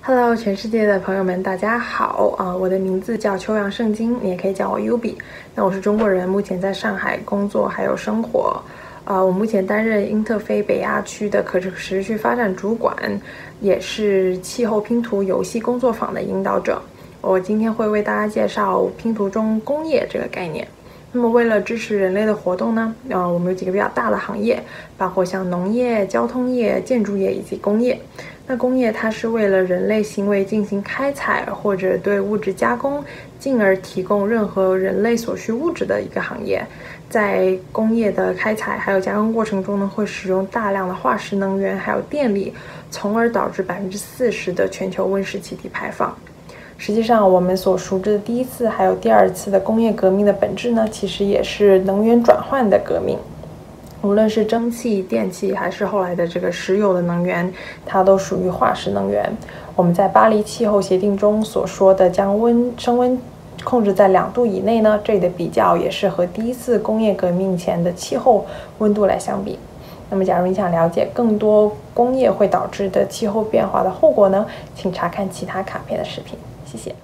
Hello，全世界的朋友们，大家好啊！我的名字叫秋阳圣经，你也可以叫我 Ubi。那我是中国人，目前在上海工作还有生活。啊，我目前担任英特飞北亚区的可持续发展主管，也是气候拼图游戏工作坊的引导者。我今天会为大家介绍拼图中工业这个概念。那么，为了支持人类的活动呢，啊，我们有几个比较大的行业，包括像农业、交通业、建筑业以及工业。那工业它是为了人类行为进行开采或者对物质加工，进而提供任何人类所需物质的一个行业。在工业的开采还有加工过程中呢，会使用大量的化石能源还有电力，从而导致百分之四十的全球温室气体排放。实际上，我们所熟知的第一次还有第二次的工业革命的本质呢，其实也是能源转换的革命。无论是蒸汽、电气，还是后来的这个石油的能源，它都属于化石能源。我们在巴黎气候协定中所说的将温升温控制在两度以内呢，这里的比较也是和第一次工业革命前的气候温度来相比。那么，假如你想了解更多工业会导致的气候变化的后果呢，请查看其他卡片的视频。谢谢。